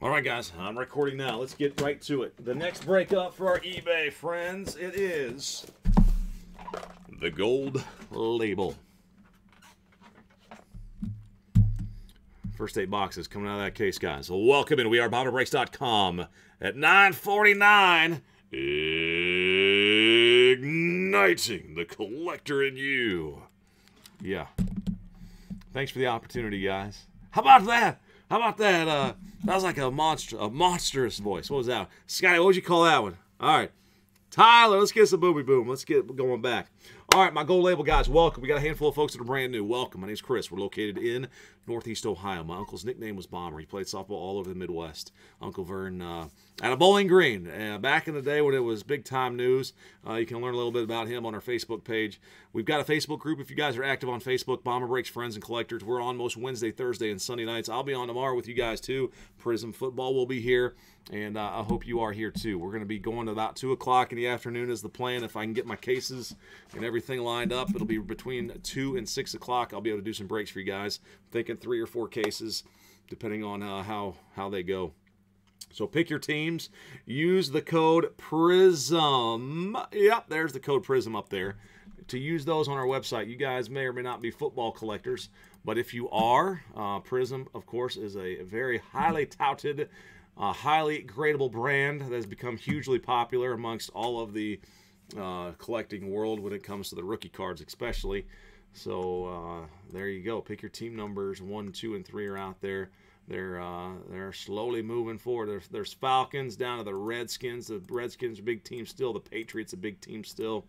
All right, guys, I'm recording now. Let's get right to it. The next breakup for our eBay friends, it is the gold label. First eight boxes coming out of that case, guys. Welcome in. We are BomberBreaks.com at 949. Igniting the collector in you. Yeah. Thanks for the opportunity, guys. How about that? How about that? Uh, that was like a monster, a monstrous voice. What was that? Scotty, what would you call that one? All right. Tyler, let's get some booby boom. Let's get going back. All right, my gold label guys, welcome. We got a handful of folks that are brand new. Welcome. My name's Chris. We're located in Northeast Ohio. My uncle's nickname was Bomber. He played softball all over the Midwest. Uncle Vern uh, at a Bowling Green. Uh, back in the day when it was big time news, uh, you can learn a little bit about him on our Facebook page. We've got a Facebook group. If you guys are active on Facebook, Bomber Breaks Friends and Collectors. We're on most Wednesday, Thursday, and Sunday nights. I'll be on tomorrow with you guys too. Prizm Football will be here and uh, I hope you are here too. We're going to be going to about 2 o'clock in the afternoon is the plan. If I can get my cases and everything lined up, it'll be between 2 and 6 o'clock. I'll be able to do some breaks for you guys. I'm thinking three or four cases, depending on uh, how, how they go. So pick your teams. Use the code PRIZM. Yep, there's the code PRIZM up there. To use those on our website, you guys may or may not be football collectors, but if you are, uh, Prizm, of course, is a very highly touted a highly gradable brand that has become hugely popular amongst all of the uh, collecting world when it comes to the rookie cards, especially. So uh, there you go. Pick your team numbers. One, two, and three are out there. They're uh, they're slowly moving forward. There's, there's Falcons down to the Redskins. The Redskins are a big team still. The Patriots a big team still.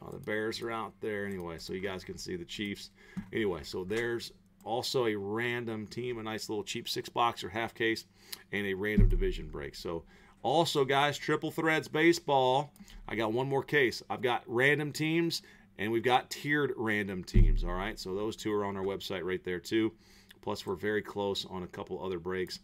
Uh, the Bears are out there anyway, so you guys can see the Chiefs. Anyway, so there's also a random team, a nice little cheap six box or half case, and a random division break. So also, guys, triple threads baseball. I got one more case. I've got random teams and we've got tiered random teams. All right, so those two are on our website right there too. Plus, we're very close on a couple other breaks.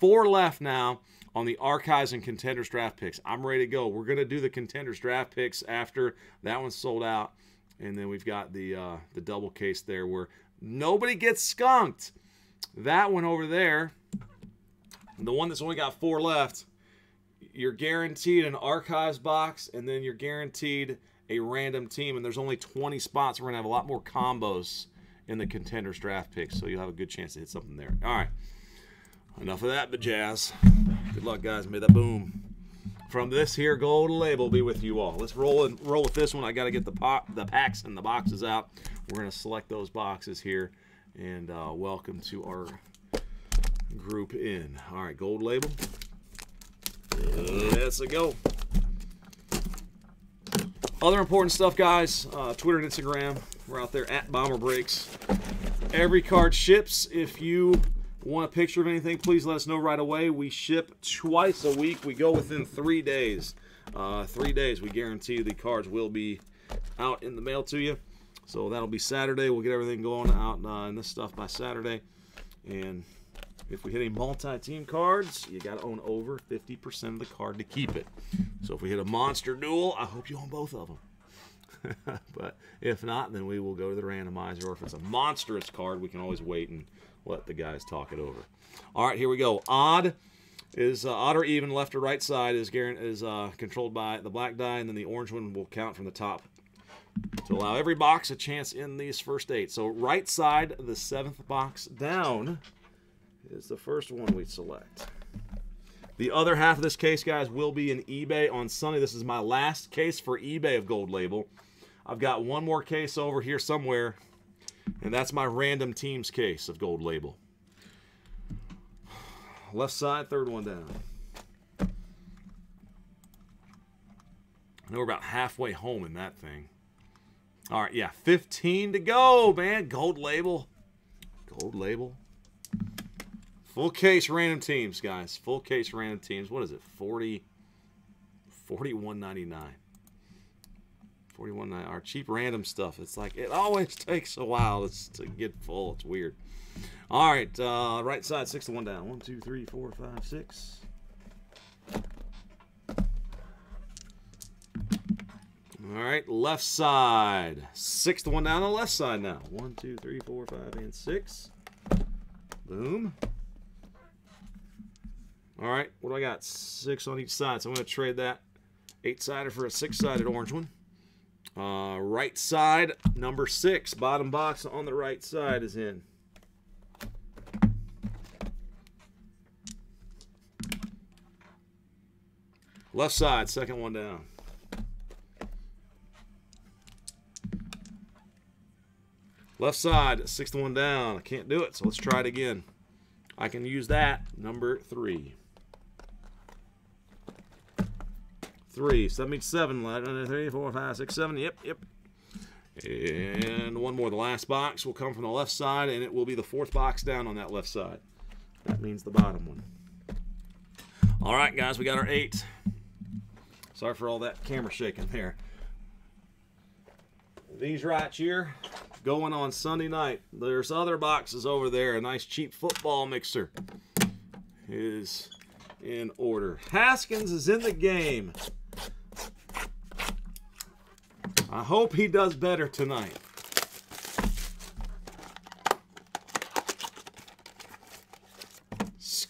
Four left now on the archives and contenders draft picks. I'm ready to go. We're gonna do the contenders draft picks after that one's sold out, and then we've got the uh, the double case there where Nobody gets skunked. That one over there, the one that's only got four left, you're guaranteed an archives box, and then you're guaranteed a random team. And there's only 20 spots. We're to have a lot more combos in the contenders draft picks, so you'll have a good chance to hit something there. All right. Enough of that, but jazz. Good luck, guys. May that boom. From this here gold label be with you all. Let's roll and roll with this one. I got to get the pot, the packs and the boxes out. We're to select those boxes here. And uh, welcome to our group in. All right, gold label. Let's go. Other important stuff, guys. Uh, Twitter and Instagram. We're out there at Bomber Breaks. Every card ships. If you want a picture of anything, please let us know right away. We ship twice a week. We go within three days. Uh, three days. We guarantee the cards will be out in the mail to you. So that'll be Saturday. We'll get everything going out uh, in this stuff by Saturday. And if we hit a multi-team cards, you got to own over 50% of the card to keep it. So if we hit a monster duel, I hope you own both of them. but if not, then we will go to the randomizer. Or if it's a monstrous card, we can always wait and let the guys talk it over. All right, here we go. Odd is uh, odd or even left or right side is is uh, controlled by the black die, and then the orange one will count from the top to allow every box a chance in these first eight. So right side, the seventh box down is the first one we select. The other half of this case, guys, will be in eBay on Sunday. This is my last case for eBay of Gold Label. I've got one more case over here somewhere, and that's my random teams case of Gold Label. Left side, third one down. I know we're about halfway home in that thing. All right, yeah, 15 to go, man. Gold label. Gold label. Full case random teams, guys. Full case random teams. What is it? 40 41.99. 41 our cheap random stuff. It's like it always takes a while to get full. It's weird. All right, uh, right side, six to one down. One, two, three, four, five, six. All right, left side. six to one down on the left side now. One, two, three, four, five, and six. Boom. All right, what do I got? Six on each side. So I'm going to trade that eight-sided for a six-sided orange one. Uh, right side, number six, bottom box on the right side is in. Left side, second one down. Left side, sixth one down. I can't do it, so let's try it again. I can use that, number three. Three, seven means seven. Three, four, five, six, seven. Yep, yep. And one more. The last box will come from the left side, and it will be the fourth box down on that left side. That means the bottom one. All right, guys, we got our eight. Sorry for all that camera shaking there. These right here going on Sunday night. There's other boxes over there. A nice cheap football mixer is in order. Haskins is in the game. I hope he does better tonight.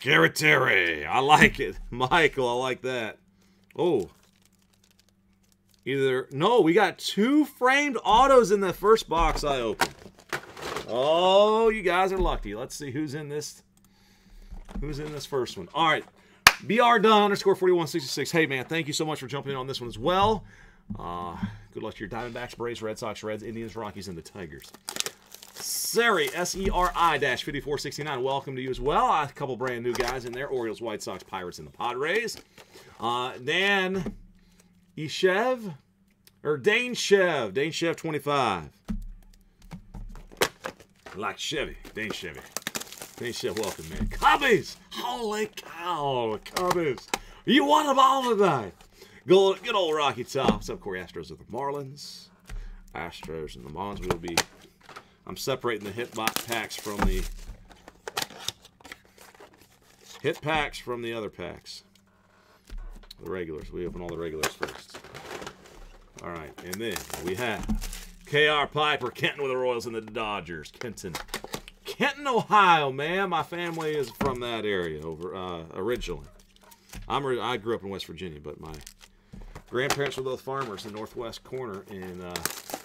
Scarateri. I like it. Michael, I like that. Oh. Either, no, we got two framed autos in the first box I opened. Oh, you guys are lucky. Let's see who's in this. Who's in this first one? All right. BR done underscore 4166. Hey, man, thank you so much for jumping in on this one as well. Uh, good luck to your Diamondbacks, Braves, Red Sox, Reds, Indians, Rockies, and the Tigers. Seri, S-E-R-I dash 5469. Welcome to you as well. A couple brand new guys in there. Orioles, White Sox, Pirates, and the Padres. Uh, Dan Ishev, or Dane Chev. Dane Chev 25. Like Chevy. Dane Chevy. Dane Chev, welcome, man. Cubbies! Holy cow, Cubbies. You won them all today. Good, good old Rocky Top. What's up, Corey Astros of the Marlins? Astros and the Mons will be. I'm separating the hit box packs from the hit packs from the other packs. The regulars. We open all the regulars first. All right, and then we have K.R. Piper, Kenton with the Royals and the Dodgers. Kenton, Kenton, Ohio, man. My family is from that area over uh, originally. I'm I grew up in West Virginia, but my grandparents were both farmers in northwest corner, and uh,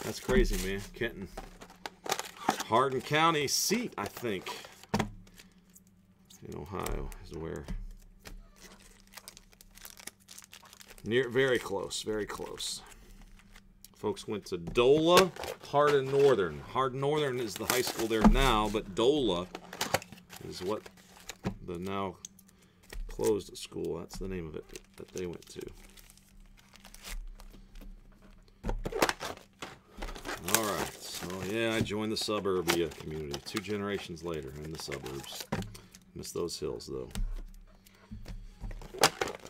that's crazy, man. Kenton, Hardin County seat, I think, in Ohio is where. Near, very close, very close. Folks went to Dola, Hardin Northern. Hardin Northern is the high school there now, but Dola is what the now closed school. That's the name of it that they went to. All right, so yeah, I joined the suburbia community two generations later in the suburbs. Miss those hills though.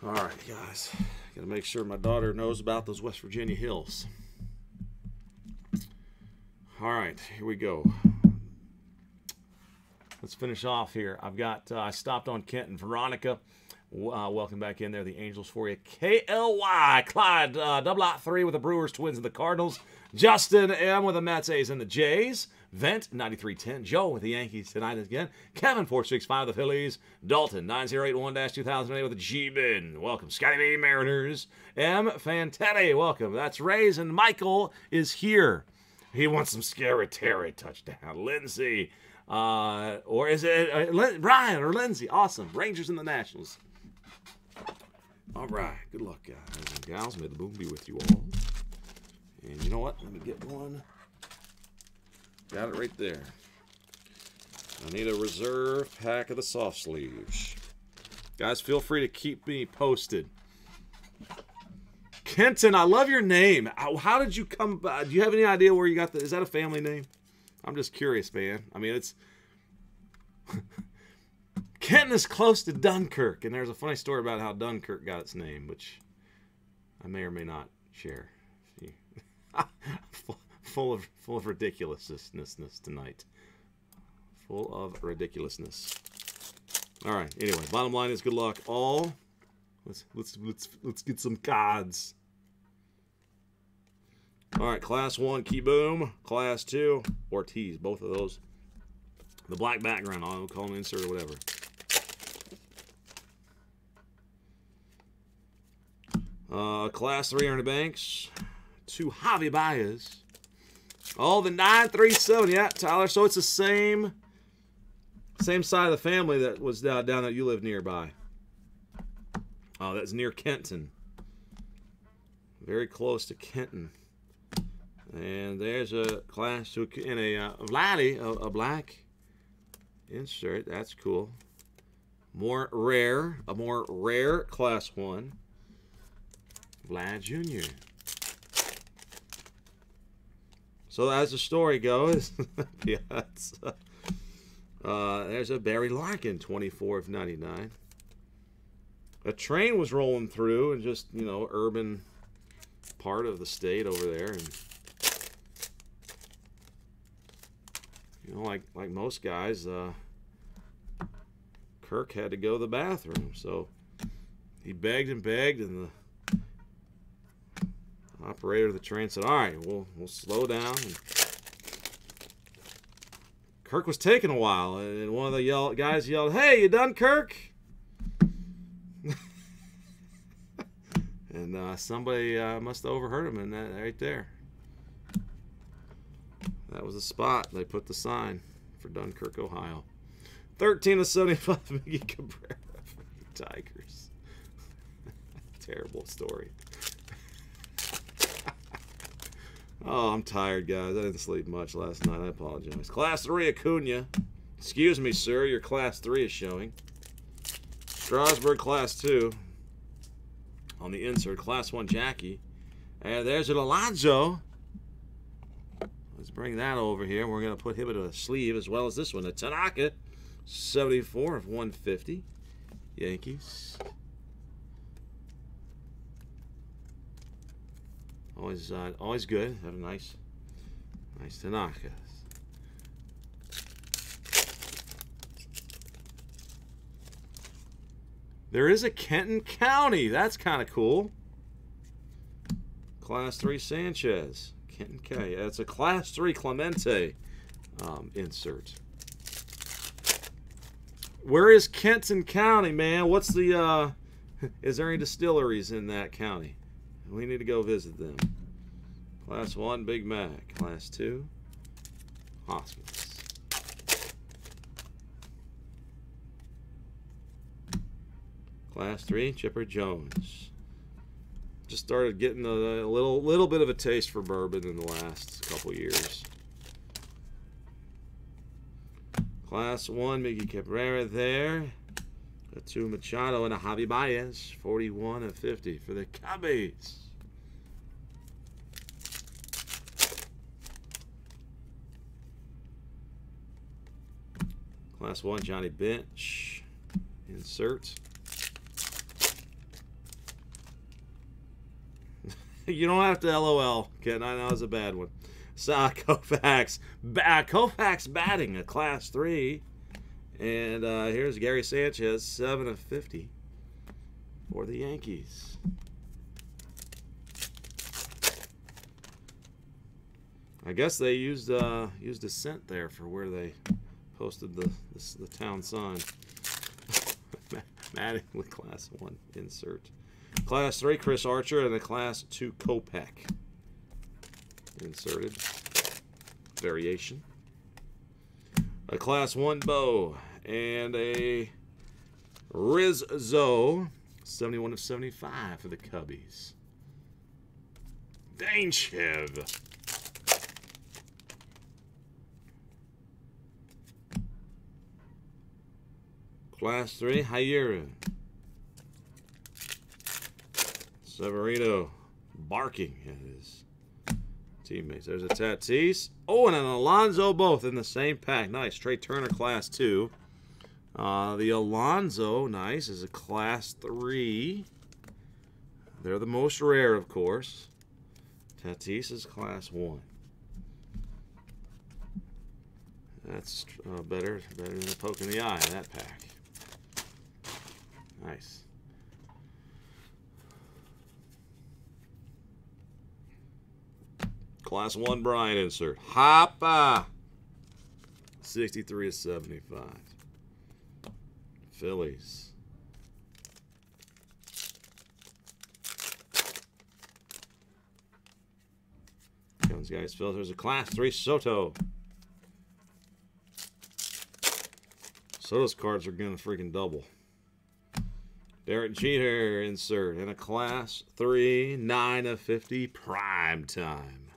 All right, guys, gotta make sure my daughter knows about those West Virginia hills. All right, here we go. Let's finish off here. I've got, uh, I stopped on Kent and Veronica, uh, welcome back in there. The Angels for you. KLY, Clyde, uh, double out three with the Brewers, Twins, and the Cardinals. Justin M with the Mets, A's, and the Jays. Vent, 9310. Joe with the Yankees tonight again. Kevin, 465 the Phillies. Dalton, 9081-2008 with the G-Bin. Welcome. Scotty B, Mariners. M. Fantetti, welcome. That's Rays, and Michael is here. He wants some Scarateri touchdown. Lindsay, uh, or is it uh, Brian or Lindsay? Awesome. Rangers and the Nationals. All right. Good luck, guys and gals. May the boom be with you all. And you know what? Let me get one. Got it right there. I need a reserve pack of the soft sleeves. Guys, feel free to keep me posted. Kenton, I love your name. How did you come? Uh, do you have any idea where you got the? Is that a family name? I'm just curious, man. I mean, it's Kenton is close to Dunkirk, and there's a funny story about how Dunkirk got its name, which I may or may not share. full of full of ridiculousness tonight. Full of ridiculousness. All right. Anyway, bottom line is good luck all. Let's let's let's let's get some cards. All right, class one, Kieboom. Class two, Ortiz. Both of those. The black background, I'll call them insert or whatever. Uh, class 3 Ernie Banks. Two Javi Baez. Oh, the 937. Yeah, Tyler. So it's the same same side of the family that was down, down that you live nearby. Oh, that's near Kenton. Very close to Kenton. And there's a class two in a uh, Vladdy, a, a black insert. That's cool. More rare, a more rare class one. Vlad Jr. So as the story goes, uh, there's a Barry Larkin, 24 of 99. A train was rolling through and just, you know, urban part of the state over there. And, you know, like, like most guys, uh, Kirk had to go to the bathroom. So he begged and begged, and the operator of the train said, all right, we'll, we'll slow down. And, Kirk was taking a while, and one of the yell, guys yelled, "Hey, you done, Kirk?" and uh, somebody uh, must have overheard him, and that right there. That was the spot they put the sign for Dunkirk, Ohio. 13 to 75, Miggy Cabrera Tigers. Terrible story. Oh, I'm tired, guys. I didn't sleep much last night. I apologize. Class 3 Acuna. Excuse me, sir. Your Class 3 is showing. Strasburg Class 2. On the insert, Class 1 Jackie. And there's an Alonso. Let's bring that over here. We're going to put him in a sleeve as well as this one. A Tanaka. 74 of 150. Yankees. Always, uh, always good. Have a nice, nice Tanaka. There is a Kenton County. That's kind of cool. Class 3 Sanchez. Kenton. That's a Class 3 Clemente um, insert. Where is Kenton County, man? What's the, uh, is there any distilleries in that county? We need to go visit them. Class 1, Big Mac. Class 2, Hoskins. Class 3, Chipper Jones. Just started getting a, little little bit of a taste for bourbon in the last couple years. Class 1, Miggy Cabrera there. A 2 Machado and a Javi Baez. 41 and 50 for the Cubbies. Class 1, Johnny Bench. Insert. you don't have to LOL, Ken. I know it's a bad one. Saw Koufax. Ba Koufax batting a Class 3. And uh, here's Gary Sanchez, 7 of 50 for the Yankees. I guess they used uh, used a scent there for where they posted the, the, the town sign. Matting with class 1 insert. Class 3, Chris Archer, and a class 2, Kopech. Inserted. Variation. A class 1 bow And a Rizzo. 71 of 75 for the Cubbies. Danchev. Class 3, Higuera. Severino barking at his teammates. There's a Tatis. Oh, and an Alonso both in the same pack. Nice. Trea Turner, Class 2. Uh, the Alonso, nice, is a Class 3. They're the most rare, of course. Tatis is Class 1. That's uh, better, better than a poke in the eye that pack. Nice. Class 1 Brian insert. Hoppa! 63 to 75. Phillies. Guns, guys, Phillies. There's a Class 3 Soto. Soto's cards are going to freaking double. Derek Jeter insert in a Class 3 9 of 50 prime time.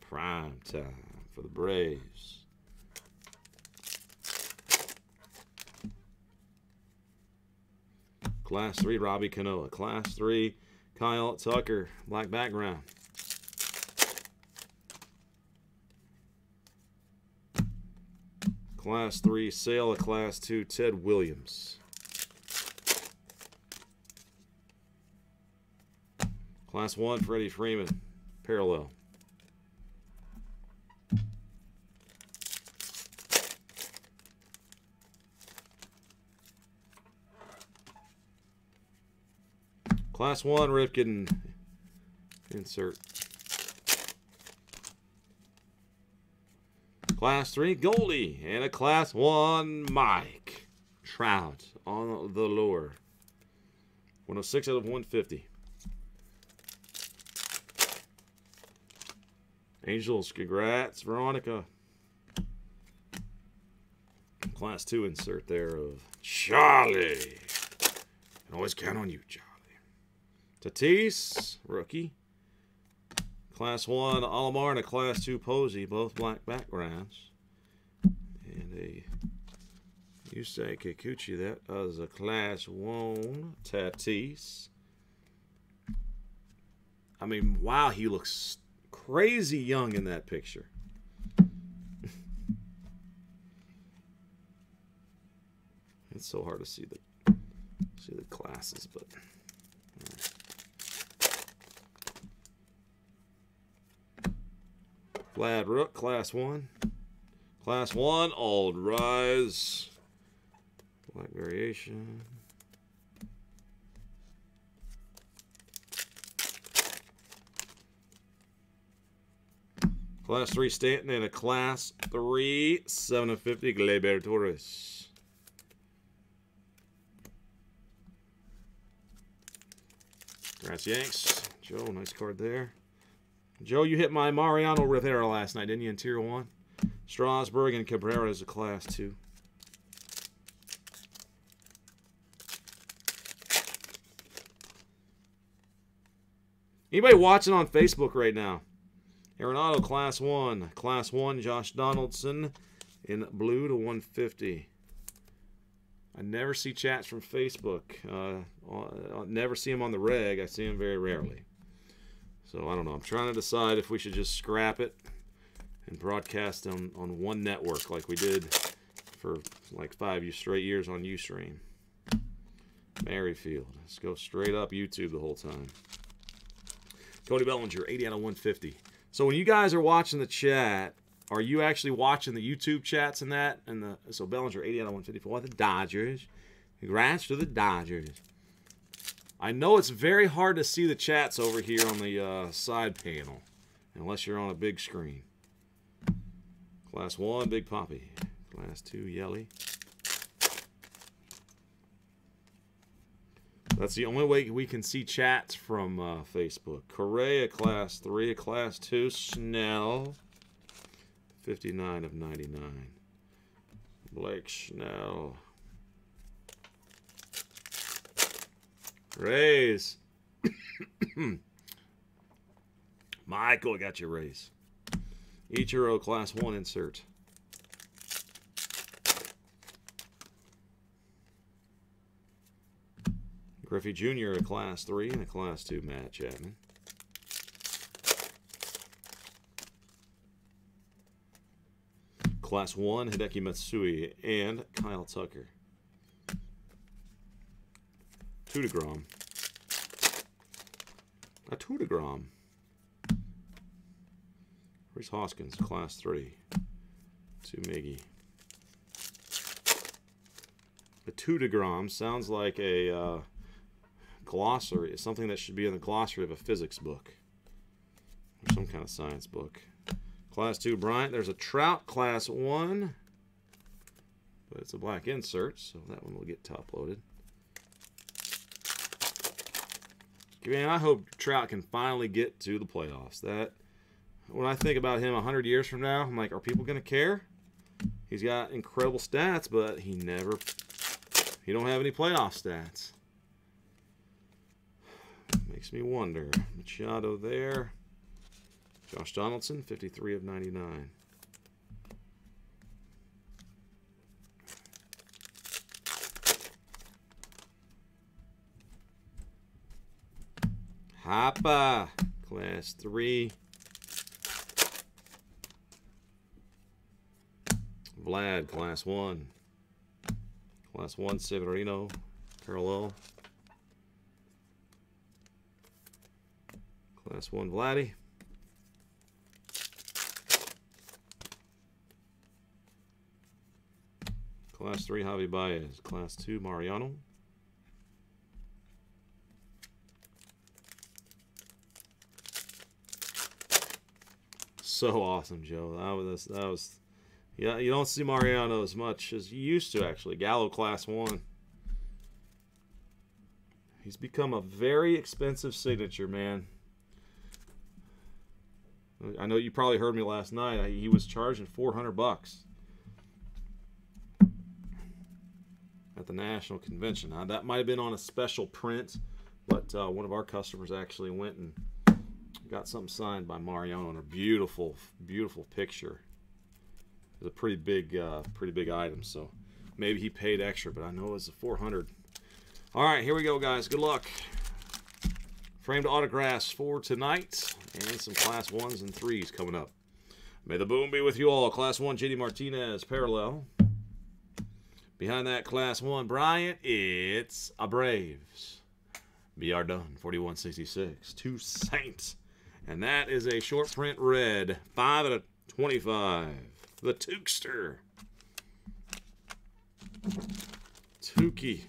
Prime time for the Braves. Class 3 Robbie Canoa. Class 3 Kyle Tucker. Black background. Class 3 Sale Class 2 Ted Williams. Class 1 Freddie Freeman. Parallel. Class 1 Ripken. Insert. Class 3 Goldie. And a Class 1 Mike. Trout on the lure. 106 out of 150. Angels, congrats, Veronica. Class 2 insert there of Charlie. Can always count on you, Charlie. Tatis, rookie. Class 1 Alomar and a Class 2 Posey, both black backgrounds. And a Yusei Kikuchi, that was a Class 1 Tatis. I mean, wow, he looks crazy young in that picture. it's so hard to see the see the classes, but Vlad Rook, Class 1. Class 1, Old Rise. Black Variation. Class 3 Stanton and a Class 3 7 of 50 Gleyber Torres. Congrats, Yanks. Joe, nice card there. Joe, you hit my Mariano Rivera last night, didn't you, in Tier 1? Strasburg and Cabrera is a Class 2. Anybody watching on Facebook right now? Arenado Class 1. Class 1, Josh Donaldson in blue to 150. I never see chats from Facebook. Uh, I never see them on the reg. I see them very rarely. So I don't know. I'm trying to decide if we should just scrap it and broadcast on, on one network like we did for like five straight years on Ustream. Merrifield. Let's go straight up YouTube the whole time. Cody Bellinger, 80 out of 150. So when you guys are watching the chat, are you actually watching the YouTube chats and that? And the so Bellinger, 80 out of 154. The Dodgers. Congrats to the Dodgers. I know it's very hard to see the chats over here on the uh, side panel, unless you're on a big screen. Class 1, Big Papi. Class 2, Yelly. That's the only way we can see chats from uh, Facebook. Correa, Class 3. Class 2, Snell. 59 of 99. Blake Snell. Rays. Michael got your Rays. Ichiro class 1 insert. Griffey Jr. a class 3 and a class 2 Matt Chapman. Class 1 Hideki Matsui and Kyle Tucker. Tudagram. A Tudagram. Where's Hoskins? Class 3. To Miggy. A Tudagram sounds like a uh, glossary, is something that should be in the glossary of a physics book. Or some kind of science book. Class 2 Bryant. There's a Trout Class 1. But it's a black insert, so that one will get top loaded. Man, I hope Trout can finally get to the playoffs. That when I think about him 100 years from now, I'm like, are people going to care? He's got incredible stats, but he never, he don't have any playoff stats. Makes me wonder. Machado there. Josh Donaldson, 53 of 99. Hoppa, class 3. Vlad, class 1. Class 1, Severino, parallel. Class 1, Vladdy. Class 3, Javi Baez. Class 2, Mariano. So awesome, Joe. That was that was yeah, you don't see Mariano as much as you used to actually. Gallo class 1. He's become a very expensive signature, man. I know you probably heard me last night. He was charging 400 bucks at the national convention. Now, that might have been on a special print, but uh, one of our customers actually went and got something signed by Mariano on a beautiful, beautiful picture. It's a pretty big, uh, pretty big item. So maybe he paid extra, but I know it was a 400. All right, here we go, guys. Good luck. Framed autographs for tonight, and some Class 1s and 3s coming up. May the boom be with you all. Class 1, JD Martinez, parallel. Behind that Class 1, Bryant, it's a Braves. BR done, 4166. Two Saints. And that is a short print red, 5 out of 25. The Tukester. Tukey.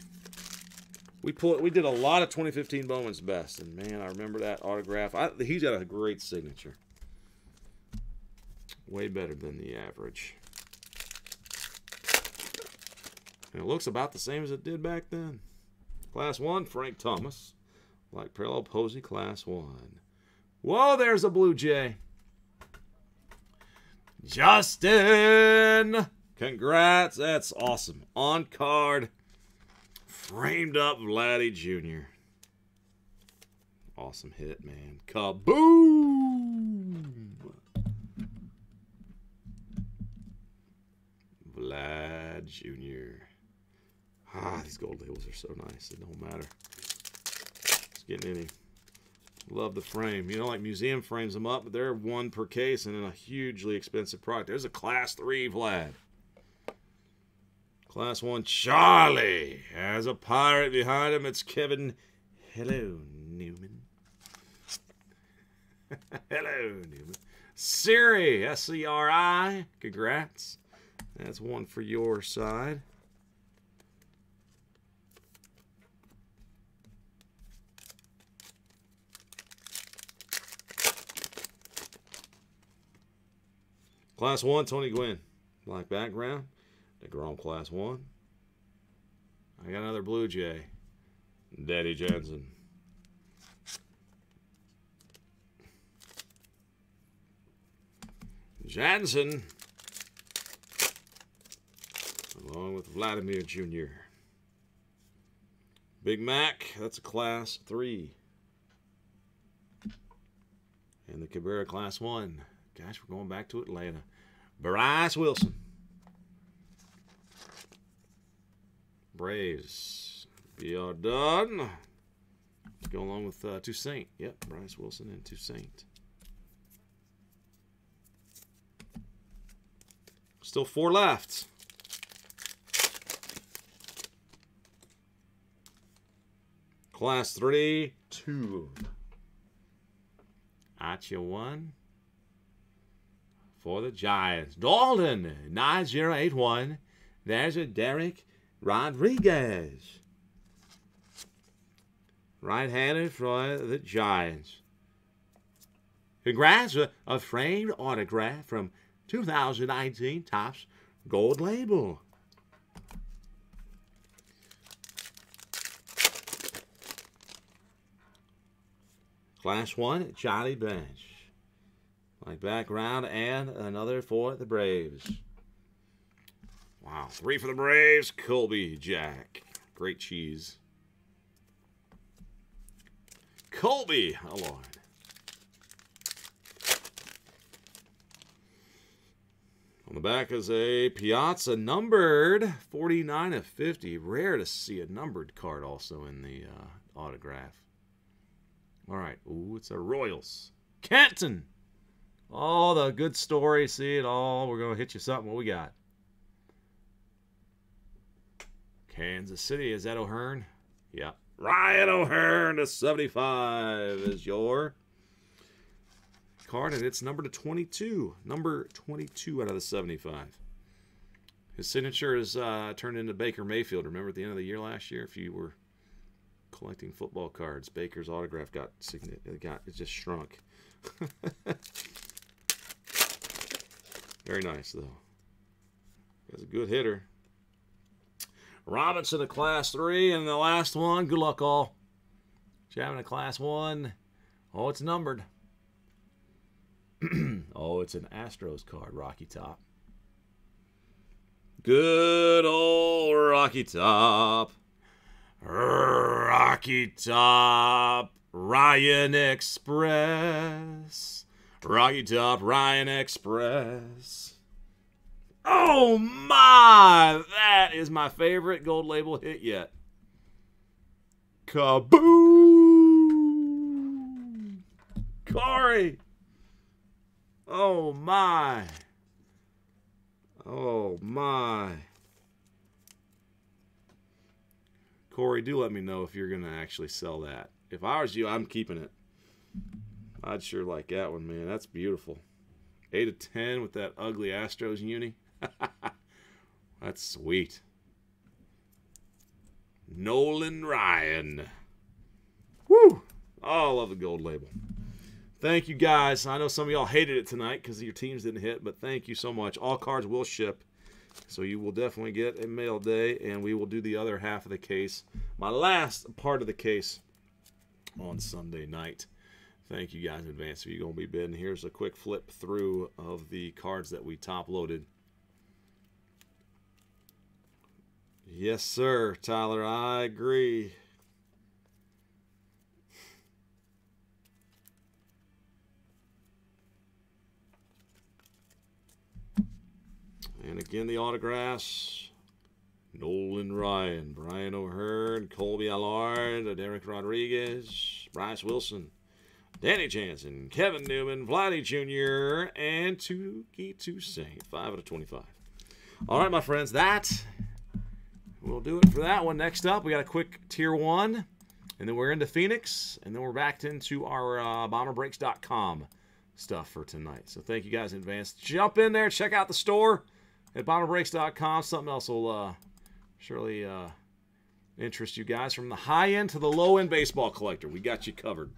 We pulled. We did a lot of 2015 Bowman's Best, and man, I remember that autograph. I, he's got a great signature. Way better than the average. And it looks about the same as it did back then. Class 1, Frank Thomas. Like parallel Posey, Class 1. Whoa, there's a Blue Jay. Justin! Congrats. That's awesome. On card. Framed up Vladdy Jr. Awesome hit, man. Kaboom! Vlad Jr. Ah, these gold labels are so nice. It don't matter. It's getting any. Love the frame. You know, like museum frames them up, but they're one per case and in a hugely expensive product. There's a class three Vlad. Class 1 Charlie has a pirate behind him. It's Kevin. Hello, Newman. Hello, Newman. Siri, S C R I. Congrats. That's one for your side. Class 1, Tony Gwynn. Black background. DeGrom Class 1. I got another Blue Jay. Daddy Jansen. Jansen. Along with Vladimir Jr. Big Mac, that's a Class 3. And the Cabrera Class 1. Gosh, we're going back to Atlanta. Bryse Wilson. Braves. BR done. Let's go along with uh, Toussaint. Yep, Bryse Wilson and Toussaint. Still four left. Class 3, 2. Acha 1 for the Giants. Dalton, 9081. There's a Dereck Rodriguez. Right-handed for the Giants. Congrats, a, a framed autograph from 2019 Topps Gold Label. Class 1, Charlie Bench. Like background and another for the Braves. Wow, three for the Braves. Colby Jack. Great cheese. Kolby Allard. On the back is a Piazza numbered 49 of 50. Rare to see a numbered card also in the uh, autograph. All right. Ooh, it's a Royals. Canton. All the good story. See it all. We're going to hit you something. What we got? Kansas City. Is that O'Hearn? Yeah. Ryan O'Hearn to 75 is your card, and it's number to 22. Number 22 out of the 75. His signature is uh, turned into Baker Mayfield. Remember at the end of the year last year, if you were collecting football cards, Baker's autograph got it got it just shrunk. Very nice though. He's a good hitter. Robinson a class three, and the last one. Good luck all. Having a class one. Oh, it's numbered. oh, it's an Astros card, Rocky Top. Good old Rocky Top. Rocky Top. Ryan Express. Rocky Top, Ryan Express. Oh my! That is my favorite gold label hit yet. Kaboom! Corey! Oh my! Oh my! Corey, do let me know if you're going to actually sell that. If I was you, I'm keeping it. I'd sure like that one, man. That's beautiful. 8 of 10 with that ugly Astros uni. That's sweet. Nolan Ryan. Woo! Oh, I love the gold label. Thank you guys. I know some of y'all hated it tonight because your teams didn't hit, but thank you so much. All cards will ship. So you will definitely get a mail day, and we will do the other half of the case, my last part of the case, on Sunday night. Thank you guys in advance for you going to be bidding. Here's a quick flip through of the cards that we top loaded. Yes, sir, Tyler. I agree. And again, the autographs. Nolan Ryan, Brian O'Hearn, Kolby Allard, Dereck Rodriguez, Bryse Wilson, Danny Jansen, Kevin Newman, Vladdy Jr., and Touki Toussaint. 5 out of 25. All right, my friends, that we'll do it for that one. Next up, we got a quick tier one, and then we're into Phoenix, and then we're back into our uh, bomberbreaks.com stuff for tonight. So thank you guys in advance. Jump in there, check out the store at bomberbreaks.com. Something else will uh, surely uh, interest you guys. From the high end to the low end baseball collector, we got you covered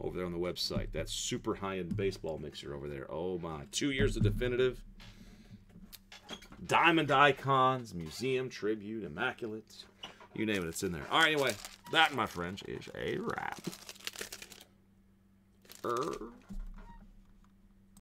over there on the website. That super high end baseball mixer over there. Oh my. Two years of definitive. Diamond icons, museum, tribute, immaculate. You name it, it's in there. All right, anyway, that, my friends, is a wrap. Er.